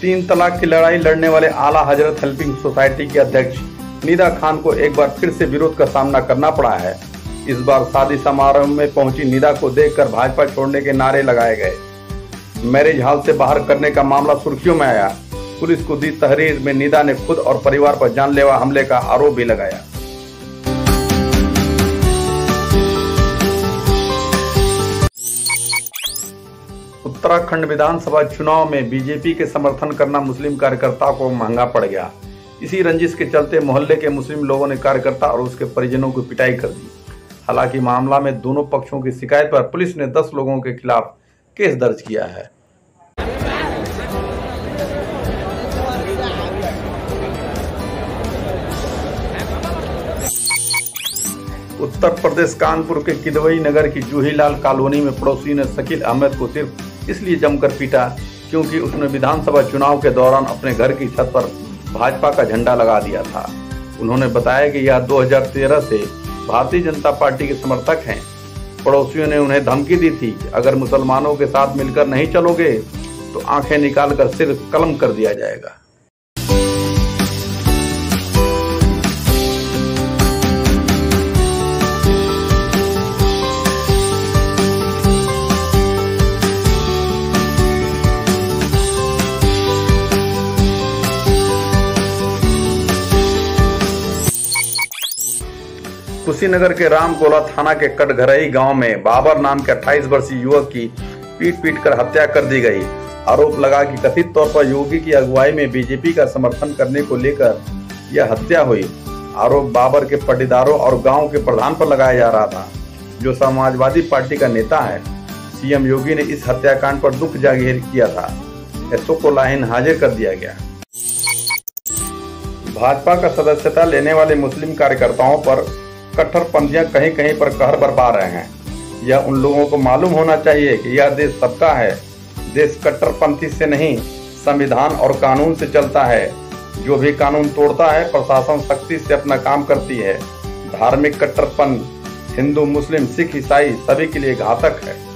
तीन तलाक की लड़ाई लड़ने वाले आला हज़रत हेल्पिंग सोसाइटी के अध्यक्ष निदा खान को एक बार फिर से विरोध का सामना करना पड़ा है। इस बार शादी समारोह में पहुँची निदा को देखकर भाजपा छोड़ने के नारे लगाए गए। मैरिज हॉल से बाहर करने का मामला सुर्खियों में आया। पुलिस को दी तहरीर में निदा ने खुद और परिवार पर जानलेवा हमले का आरोप भी लगाया। उत्तराखंड विधानसभा चुनाव में बीजेपी के समर्थन करना मुस्लिम कार्यकर्ता को महँगा पड़ गया। इसी रंजिश के चलते मोहल्ले के मुस्लिम लोगों ने कार्यकर्ता और उसके परिजनों की पिटाई कर दी। हालाँकि मामला में दोनों पक्षों की शिकायत पर पुलिस ने 10 लोगों के खिलाफ केस दर्ज किया है। उत्तर प्रदेश कानपुर के किदवई नगर की जूहीलाल कॉलोनी में पड़ोसी ने शकील अहमद को सिर्फ़ इसलिए जमकर पीटा क्योंकि उसने विधानसभा चुनाव के दौरान अपने घर की छत पर भाजपा का झंडा लगा दिया था। उन्होंने बताया कि यह 2013 से भारतीय जनता पार्टी के समर्थक हैं। पड़ोसियों ने उन्हें धमकी दी थी अगर मुसलमानों के साथ मिलकर नहीं चलोगे तो आँखें निकालकर सिर कलम कर दिया जाएगा। कुशीनगर के रामकोला थाना के कटघरई गाँव में बाबर नाम के 28 वर्षीय युवक की पीट पीट कर हत्या कर दी गई। आरोप लगा कि कथित तौर पर योगी की अगुवाई में बीजेपी का समर्थन करने को लेकर यह हत्या हुई। आरोप बाबर के पटीदारों और गाँव के प्रधान पर लगाया जा रहा था। जो समाजवादी पार्टी का नेता है, सीएम योगी ने इस हत्याकांड पर दुख ज़ाहिर किया था। एसओ को लाइन हाजिर कर दिया गया। भाजपा का सदस्यता लेने वाले मुस्लिम कार्यकर्ताओं पर कट्टरपंथियाँ कहीं कहीं पर कहर बरपा रहे हैं। यह उन लोगों को मालूम होना चाहिए कि यह देश सबका है। देश कट्टरपंथी से नहीं, संविधान और कानून से चलता है। जो भी कानून तोड़ता है, प्रशासन सख्ती से अपना काम करती है। धार्मिक कट्टरपंथ हिंदू, मुस्लिम, सिख, ईसाई, सभी के लिए घातक है।